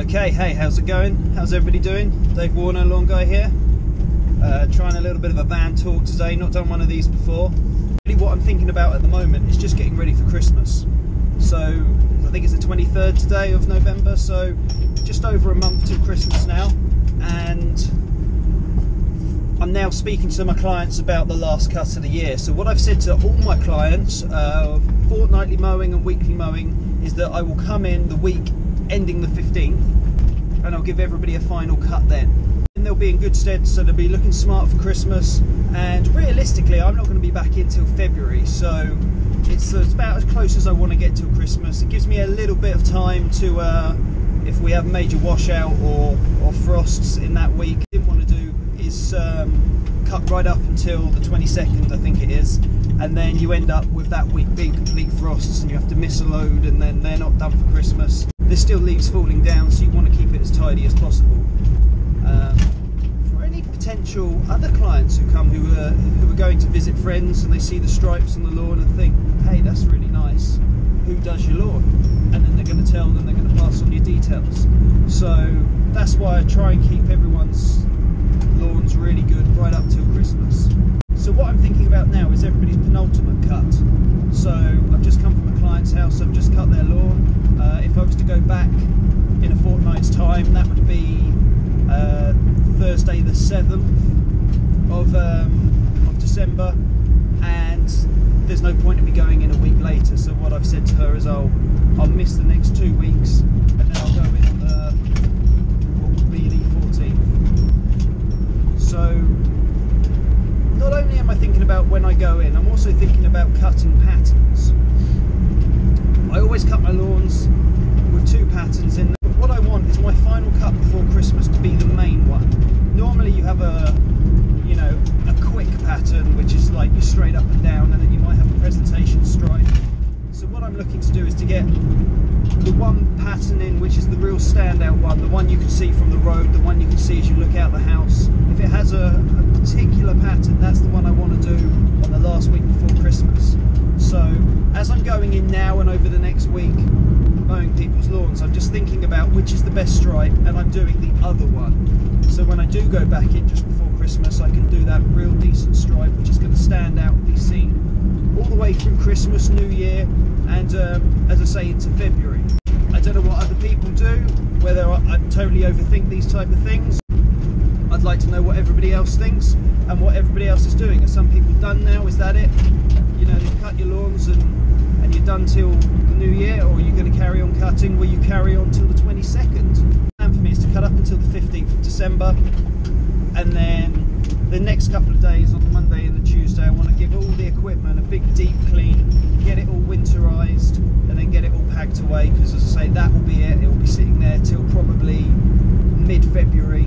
Okay, hey, how's it going? How's everybody doing? Dave Warner, Lawn Guy here. Uh, trying a little bit of a van talk today, not done one of these before. Really what I'm thinking about at the moment is just getting ready for Christmas. So, I think it's the 23rd today of November, so just over a month till Christmas now. And I'm now speaking to my clients about the last cut of the year. So what I've said to all my clients, uh, fortnightly mowing and weekly mowing, is that I will come in the week ending the 15th and I'll give everybody a final cut then. And they'll be in good stead, so they'll be looking smart for Christmas. And realistically, I'm not going to be back until February, so it's, it's about as close as I want to get till Christmas. It gives me a little bit of time to, uh, if we have major washout or, or frosts in that week, I didn't want to do is um, cut right up until the 22nd, I think it is, and then you end up with that week being complete frosts and you have to miss a load and then they're not done for Christmas. There's still leaves falling down, so you want to keep it as tidy as possible. Um, for any potential other clients who come who are, who are going to visit friends and they see the stripes on the lawn and think, hey, that's really nice, who does your lawn? And then they're going to tell them, they're going to pass on your details. So that's why I try and keep everyone's lawns really good right up till Christmas. So what I'm thinking about now is everybody's penultimate cut. So I've just come from a client's house, I've just cut their lawn. Uh, if I was to go back in a fortnight's time, that would be uh, Thursday the 7th of, um, of December and there's no point in me going in a week later. So what I've said to her is I'll, I'll miss the next two weeks and then I'll go in on the, what would be the 14th. So not only am I thinking about when I go in, I'm also thinking about cutting patterns. I always cut my lawns with two patterns in. But what I want is my final cut before Christmas to be the main one. Normally you have a, you know, a quick pattern which is like you straight up and down, and then you might have a presentation stripe. So what I'm looking to do is to get the one pattern in which is the real standout one, the one you can see from the road, the one you can see as you look out the house. If it has a, a particular pattern, that's the one I want to do on the last week before Christmas. So as I'm going in now and over the next week, mowing people's lawns, I'm just thinking about which is the best stripe and I'm doing the other one. So when I do go back in just before Christmas, I can do that real decent stripe, which is going to stand out and be seen all the way through Christmas, New Year, and um, as I say, into February. I don't know what other people do, whether I, totally overthink these type of things. I'd like to know what everybody else thinks and what everybody else is doing. Are some people done now? Is that it? You know, you've cut your lawns and, and you're done till the new year, or are you going to carry on cutting? Will you carry on till the 22nd? The plan for me is to cut up until the 15th of December, and then the next couple of days on the Monday and the Tuesday, I want to give all the equipment a big deep clean, get it all winterized, and then get it all packed away. Because as I say, that will be it. It will be sitting there till probably mid-February.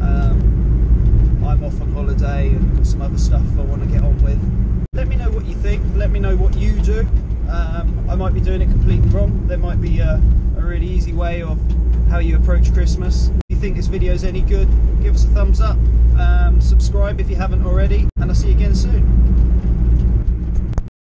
Um, I'm off on holiday and got some other stuff I want to get on with. Let me know what you think. Let me know what you do. Um, I might be doing it completely wrong. There might be a, a really easy way of how you approach Christmas. If you think this video is any good, give us a thumbs up, um, subscribe if you haven't already, and I'll see you again soon.